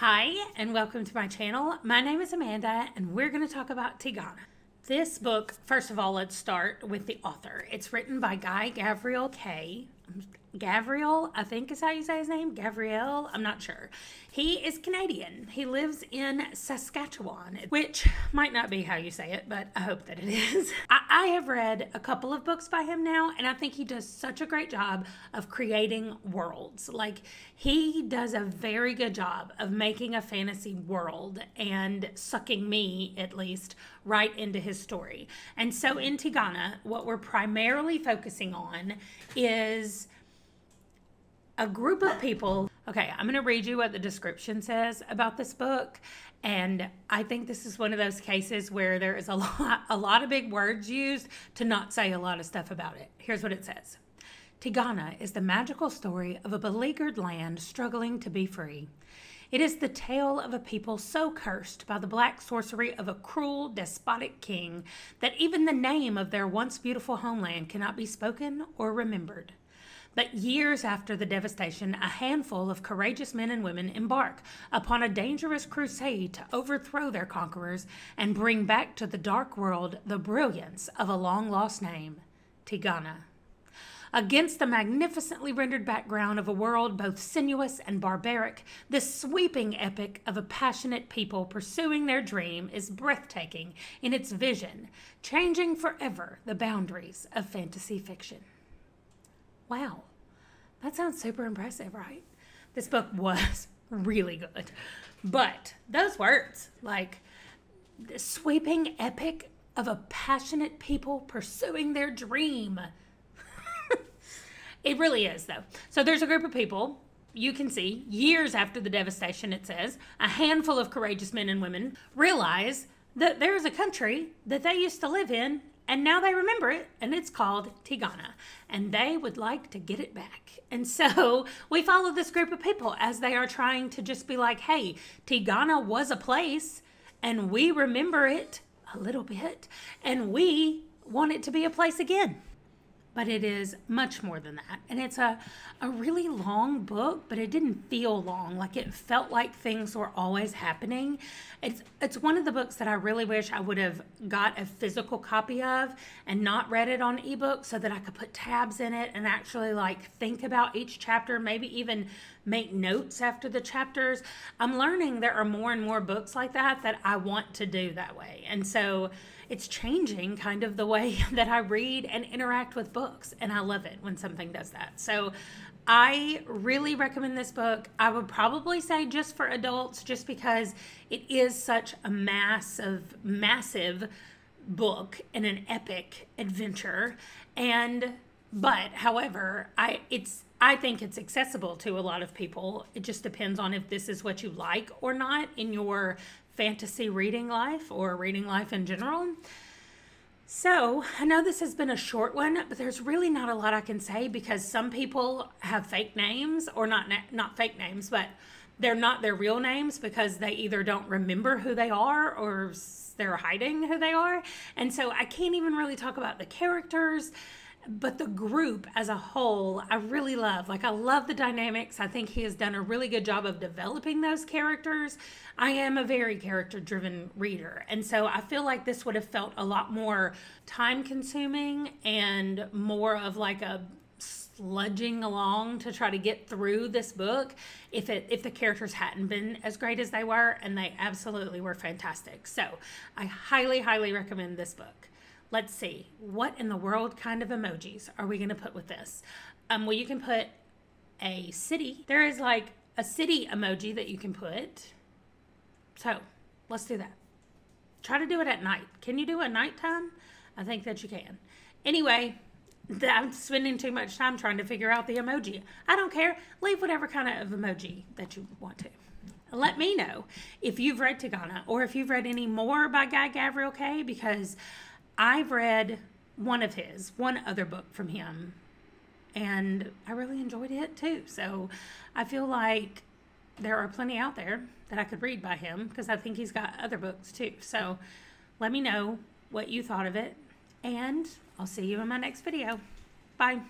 Hi, and welcome to my channel. My name is Amanda, and we're going to talk about Tigana. This book, first of all, let's start with the author. It's written by Guy Gavriel Kay. Gavriel, I think is how you say his name. Gavriel, I'm not sure. He is Canadian. He lives in Saskatchewan, which might not be how you say it, but I hope that it is. I, I have read a couple of books by him now, and I think he does such a great job of creating worlds. Like, he does a very good job of making a fantasy world and sucking me, at least, right into his story. And so in Tigana, what we're primarily focusing on is a group of people. Okay, I'm going to read you what the description says about this book. And I think this is one of those cases where there is a lot, a lot of big words used to not say a lot of stuff about it. Here's what it says Tigana is the magical story of a beleaguered land struggling to be free. It is the tale of a people so cursed by the black sorcery of a cruel, despotic king that even the name of their once beautiful homeland cannot be spoken or remembered. But years after the devastation, a handful of courageous men and women embark upon a dangerous crusade to overthrow their conquerors and bring back to the dark world the brilliance of a long lost name, Tigana. Against the magnificently rendered background of a world both sinuous and barbaric, this sweeping epic of a passionate people pursuing their dream is breathtaking in its vision, changing forever the boundaries of fantasy fiction. Wow, that sounds super impressive, right? This book was really good. But those words, like the sweeping epic of a passionate people pursuing their dream. it really is, though. So there's a group of people you can see years after the devastation, it says, a handful of courageous men and women realize that there is a country that they used to live in and now they remember it, and it's called Tigana, and they would like to get it back. And so we follow this group of people as they are trying to just be like, hey, Tigana was a place, and we remember it a little bit, and we want it to be a place again but it is much more than that. And it's a, a really long book, but it didn't feel long. Like it felt like things were always happening. It's it's one of the books that I really wish I would have got a physical copy of and not read it on ebook so that I could put tabs in it and actually like think about each chapter, maybe even make notes after the chapters. I'm learning there are more and more books like that that I want to do that way. And so it's changing kind of the way that I read and interact with books. And I love it when something does that. So I really recommend this book. I would probably say just for adults, just because it is such a massive, massive book and an epic adventure. And but however, I it's I think it's accessible to a lot of people. It just depends on if this is what you like or not in your fantasy reading life or reading life in general. So, I know this has been a short one, but there's really not a lot I can say because some people have fake names or not not fake names, but they're not their real names because they either don't remember who they are or they're hiding who they are. And so I can't even really talk about the characters but the group as a whole, I really love. Like, I love the dynamics. I think he has done a really good job of developing those characters. I am a very character driven reader. And so I feel like this would have felt a lot more time consuming and more of like a sludging along to try to get through this book if it if the characters hadn't been as great as they were and they absolutely were fantastic so i highly highly recommend this book Let's see, what in the world kind of emojis are we going to put with this? Um, well, you can put a city. There is like a city emoji that you can put. So let's do that. Try to do it at night. Can you do it nighttime? I think that you can. Anyway, I'm spending too much time trying to figure out the emoji. I don't care. Leave whatever kind of emoji that you want to. Let me know if you've read Tigana or if you've read any more by Guy Gavriel Kay because I've read one of his, one other book from him, and I really enjoyed it too. So I feel like there are plenty out there that I could read by him because I think he's got other books too. So let me know what you thought of it, and I'll see you in my next video. Bye.